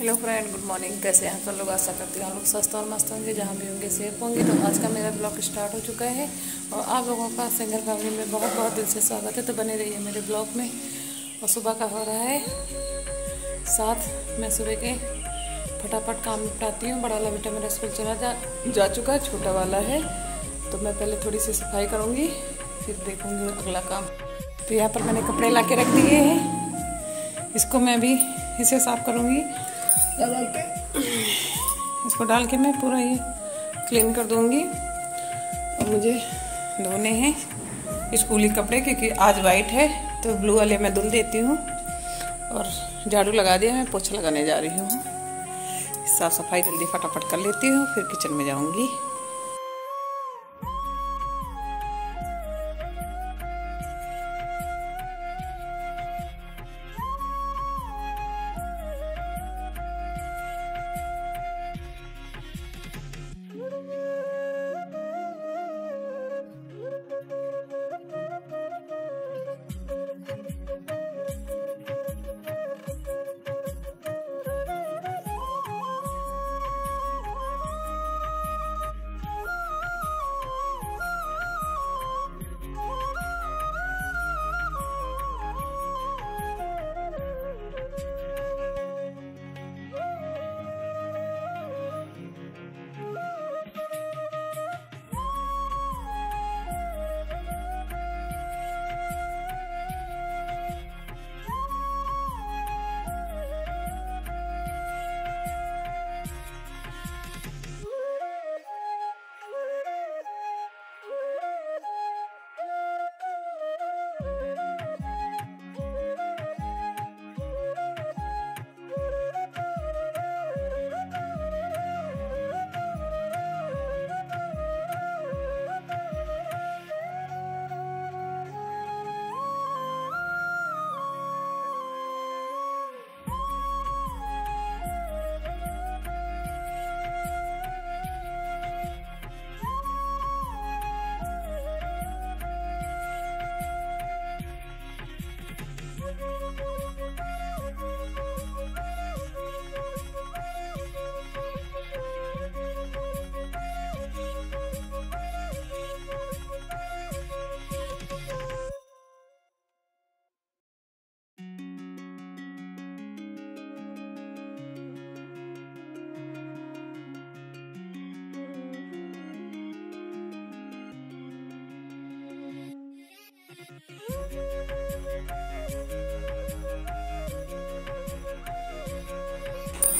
Hello friend good morning कैसे हैं सब लोग? आशा करती हूँ आप लोग स्वस्थ और मस्त होंगे, जहाँ भी होंगे सेफ़ होंगे। तो आज का मेरा ब्लॉग स्टार्ट हो चुका है और आप लोगों का सिंगल फैमिली में बहुत बहुत दिल से स्वागत है। तो बने रहिए मेरे ब्लॉग में। और सुबह का हो रहा है। साथ मैं सुबह के फटाफट काम निपटाती हूँ। बड़ा वाला बेटा मेरा स्कूल चला जा जा चुका है, छोटा वाला है। तो मैं पहले थोड़ी सी सफ़ाई करूँगी, फिर देखूँगी अगला काम। तो यहाँ पर मैंने कपड़े ला के रख दिए हैं। इसको मैं भी, इसे साफ़ करूँगी। इसको डाल के मैं पूरा ये क्लीन कर दूँगी। और मुझे धोने हैं स्कूली कपड़े, क्योंकि आज वाइट है तो ब्लू वाले मैं धुल देती हूँ। और झाड़ू लगा दिया मैं, पोछा लगाने जा रही हूँ। साफ़ सफ़ाई जल्दी फटाफट कर लेती हूँ, फिर किचन में जाऊँगी।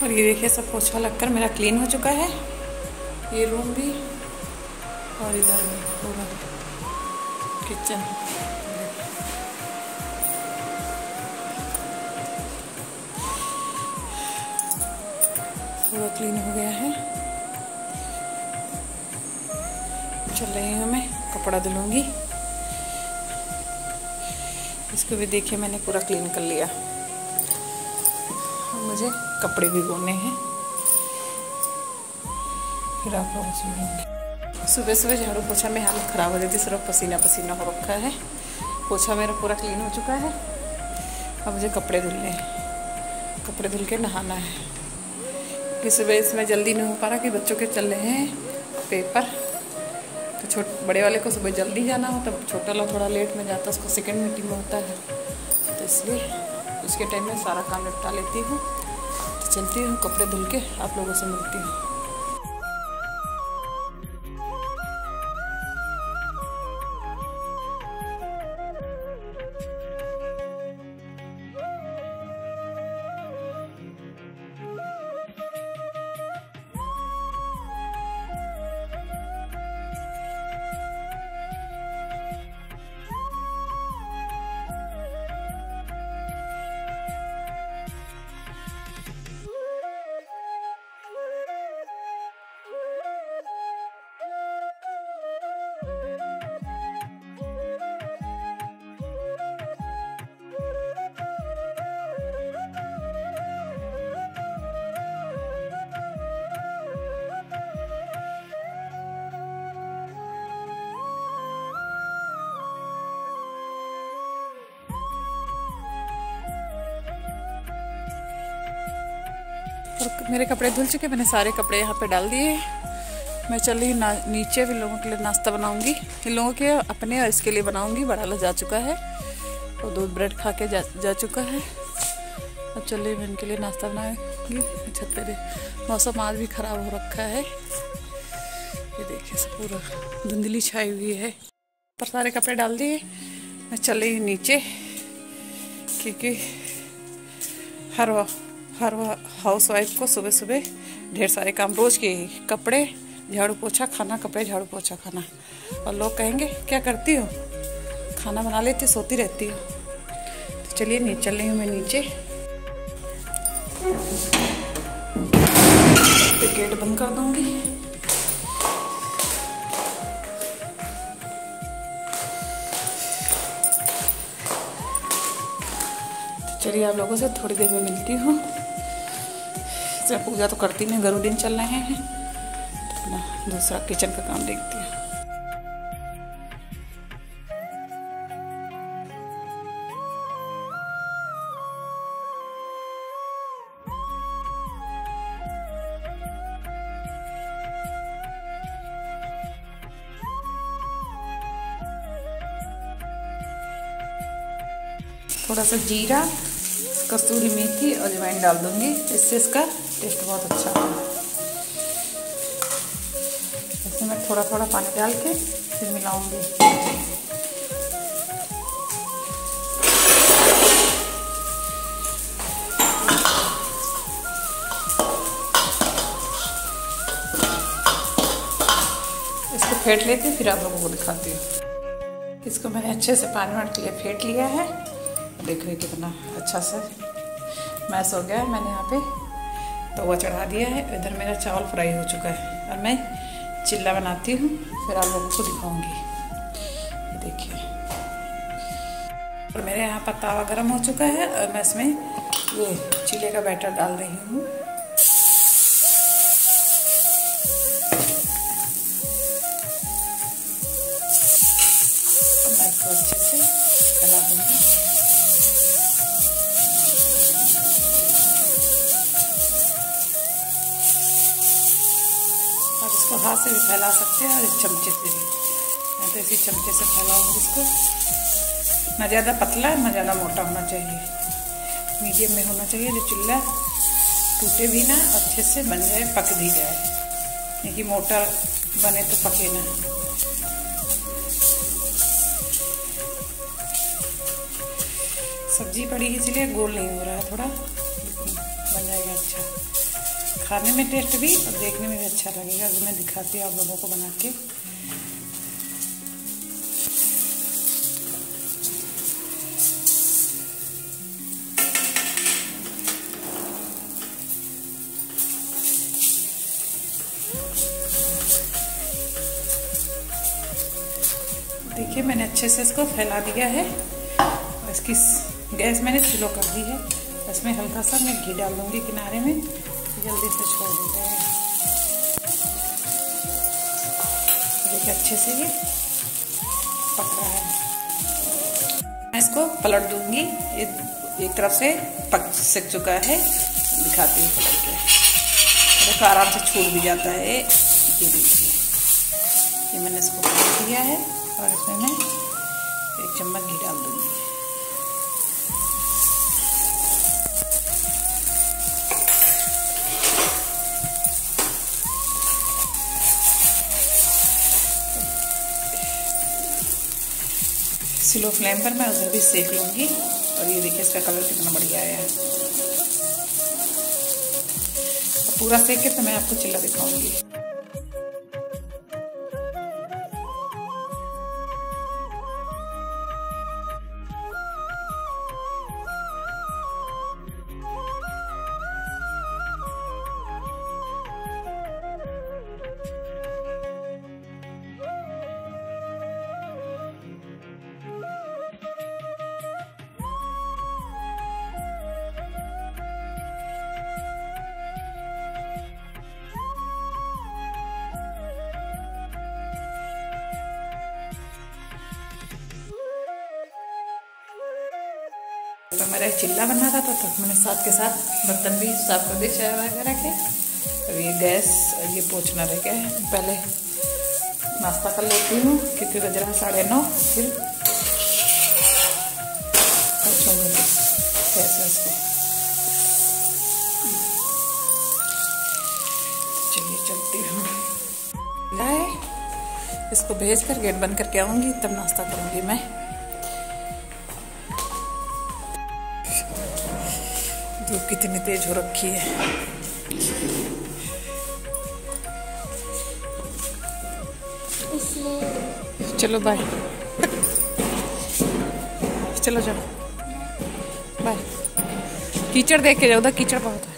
और ये देखिए, सब पोछा लगकर मेरा क्लीन हो चुका है। ये रूम भी और इधर भी पूरा किचन पूरा क्लीन हो गया है। चल रही हूँ मैं कपड़ा धुलूँगी। इसको भी देखिए, मैंने पूरा क्लीन कर लिया। मुझे कपड़े भी धोने हैं। फिर आप सुबह सुबह झाड़ू पोछा में हालत ख़राब हो जाती सिर्फ़ पसीना पसीना हो रखा है। पोछा मेरा पूरा क्लीन हो चुका है। अब मुझे कपड़े धुलने हैं। कपड़े धुल के नहाना है। कि सुबह इसमें जल्दी नहीं हो पा रहा कि बच्चों के चल रहे हैं पेपर। छोट, बड़े वाले को सुबह जल्दी जाना हो तब छोटा वाला थोड़ा लेट में जाता है उसको सेकेंड मीटिंग में होता है। तो इसलिए उसके टाइम में सारा काम निपटा लेती हूँ। तो चलती हूँ, कपड़े धुल के आप लोगों से मिलती हूँ। और मेरे कपड़े धुल चुके मैंने सारे कपड़े यहाँ पे डाल दिए मैं चल रही नीचे भी लोगों के लिए नाश्ता बनाऊँगी। इन लोगों के अपने और इसके लिए बनाऊँगी। बड़ा लो जा चुका है और दूध ब्रेड खा के जा, जा चुका है। अब चल रही मैं इनके लिए नाश्ता बनाऊँगी। छत पे मौसम आज भी ख़राब हो रखा है। ये देखिए पूरा धुंधली छाई हुई है। पर सारे कपड़े डाल दिए। मैं चल रही नीचे क्योंकि हर हर हाउस वाइफ को सुबह सुबह ढेर सारे काम, रोज़ के कपड़े, झाड़ू पोछा, खाना, कपड़े, झाड़ू पोछा, खाना। और लोग कहेंगे, क्या करती हो? खाना बना लेती, सोती रहती हो। तो चलिए चल रही हूँ मैं नीचे। तो गेट बंद कर दूँगी। चलिए आप लोगों से थोड़ी देर में मिलती हूँ। पूजा तो करती नहीं गरु दिन चल रहे हैं। तो अपना दूसरा किचन का काम देखती हूँ। थोड़ा सा जीरा, कस्तूरी मेथी और अजवाइन डाल दूँगी। इससे इसका टेस्ट बहुत अच्छा होगा इसमें मैं थोड़ा थोड़ा पानी डाल के फिर मिलाऊँगी। इसको फेंट लेती हूँ, फिर आप लोगों को दिखाती हूँ। इसको मैंने अच्छे से पानी वाट के लिए फेंट लिया है। देखिए कितना अच्छा सा मैस हो गया है। मैंने यहाँ पे तवा तो चढ़ा दिया है। इधर मेरा चावल फ्राई हो चुका है और मैं चिल्ला बनाती हूँ, फिर आप लोगों को दिखाऊँगी। ये देखिए। और मेरे यहाँ पर तवा गर्म हो चुका है और मैं इसमें ये चिल्ले का बैटर डाल रही हूँ। इसको हाथ से भी फैला सकते हैं और एक चमचे से भी। मैं तो इसी चमचे से फैलाऊँगी इसको। ना ज़्यादा पतला ना ज़्यादा मोटा होना चाहिए। मीडियम में होना चाहिए, जो चूल्हा टूटे भी ना, अच्छे से बन जाए, पक भी जाए। क्योंकि मोटा बने तो पके ना। सब्ज़ी पड़ी इसलिए गोल नहीं हो रहा है, थोड़ा बन जाएगा अच्छा। खाने में टेस्ट भी, और देखने में भी अच्छा लगेगा मैं दिखाती हूँ आप लोगों को बना के। देखिए, मैंने अच्छे से इसको फैला दिया है। और इसकी गैस मैंने स्लो कर दी है। इसमें हल्का सा मैं घी डाल दूँगी किनारे में। जल्दी से छोड़ दीजिए। देखिए, अच्छे से ये पक रहा है। मैं इसको पलट दूँगी। ये एक तरफ़ से पक सक चुका है। दिखाती हूँ पलट के। देखो आराम से छूट भी जाता है। ये देखिए। ये मैंने इसको पलट दिया है और इसमें मैं एक चम्मच घी डाल दूँगी। स्लो फ्लेम पर मैं उधर भी सेक लूँगी। और ये देखिए, इसका कलर कितना बढ़िया आया है। पूरा सेक के तो मैं आपको चिल्ला दिखाऊँगी। तो मेरा चिल्ला बना रहा था तो मैंने साथ के साथ बर्तन भी साफ़ कर दिए, चाय वगैरह के अब ये गैस, ये पोछना रह गया है। पहले नाश्ता कर लेती हूँ क्योंकि बज रहा है? साढ़े नौ, फिर गैस वैस को। चलिए चलती हूँ। लाए इसको भेज कर गेट बंद करके आऊँगी, तब नाश्ता करूँगी मैं। धूप कितनी तेज हो रखी है। चलो बाय चलो, जाओ। बाय कीचड़ देख के जाओ, उधर कीचड़ बहुत है।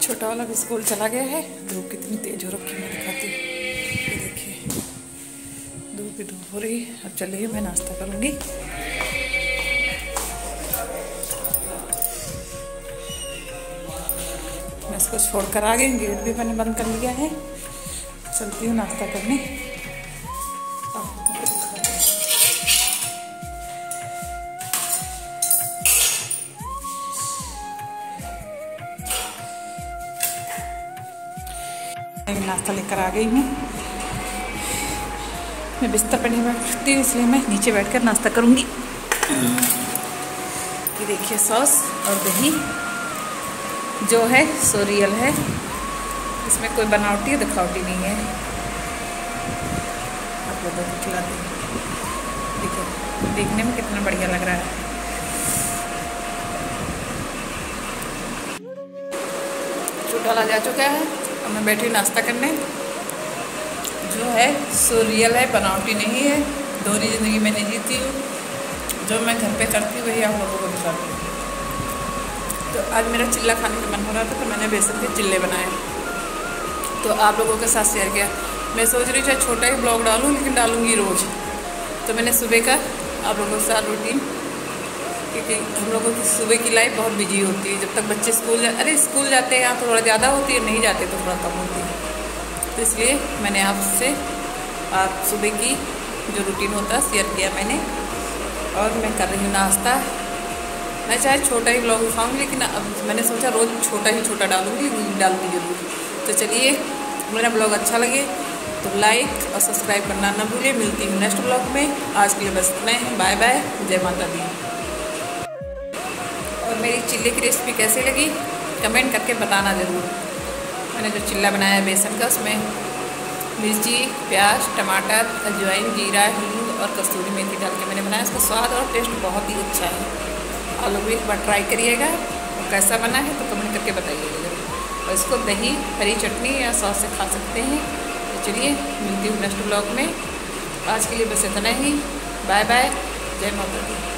छोटा वाला भी स्कूल चला गया है। धूप कितनी तेज हो रखी मैं दिखाती देखिए ही धूप हो रही है। अब चलिए मैं नाश्ता करूँगी। मैं इसको छोड़कर आ गई, गेट भी मैंने बंद कर लिया है। चलती हूँ नाश्ता करने। नाश्ता लेकर आ गई हूँ। मैं बिस्तर पर नहीं बैठती हूँ इसलिए मैं नीचे बैठकर नाश्ता करूँगी। ये देखिए सॉस और दही, जो है, सो रियल है। इसमें कोई बनावटी या दिखावटी नहीं है। आप लोगों को खिलाती देखो देखने में कितना बढ़िया लग रहा है। छोटा जा चुका है, अब मैं बैठी नाश्ता करने। जो है, सो रियल है, बनावटी नहीं है। दोहरी ज़िंदगी मैंने जीती हूँ। जो मैं घर पे करती हूँ, वही आप लोगों को दिखाती हूँ। तो आज मेरा चिल्ला खाने का मन हो रहा था तो मैंने बेसन के चिल्ले बनाए। तो आप लोगों के साथ शेयर किया। मैं सोच रही चाहे छोटा ही ब्लॉग डालूँ, लेकिन डालूँगी रोज़। तो मैंने सुबह का आप लोगों के साथ रूटीन क्योंकि हम लोगों की सुबह की लाइफ बहुत बिज़ी होती है। जब तक बच्चे स्कूल जा, अरे स्कूल जाते हैं, यहाँ थोड़ा ज़्यादा होती है, नहीं जाते तो थोड़ा कम होती है। तो इसलिए मैंने आपसे, आप सुबह की जो रूटीन होता है शेयर किया मैंने। और मैं कर रही हूँ नाश्ता। मैं चाहे छोटा ही ब्लॉग उठाऊँगी लेकिन अब मैंने सोचा रोज़ छोटा ही छोटा डालूँगी डालूँगी ज़रूर। तो चलिए, मेरा ब्लॉग अच्छा लगे तो लाइक और सब्सक्राइब करना ना भूलिए मिलती हूँ नेक्स्ट ब्लॉग में। आज के लिए बस इतना ही। बाय बाय जय माता दी। और मेरी चिल्ले की रेसिपी कैसी लगी? कमेंट करके बताना ज़रूर। मैंने जो चिल्ला बनाया बेसन का, उसमें मिर्ची, प्याज, टमाटर, अजवाइन, जीरा, हींग और कस्तूरी मेथी डाल के मैंने बनाया। इसका स्वाद और टेस्ट बहुत ही अच्छा है। आप लोग भी एक बार ट्राई करिएगा। और कैसा बना है तो कमेंट करके बताइएगा। और इसको दही, हरी चटनी या सॉस से खा सकते हैं। तो चलिए, मिलती हूँ नेक्स्ट ब्लॉग में। आज के लिए बस इतना ही। बाय बाय जय माता दी।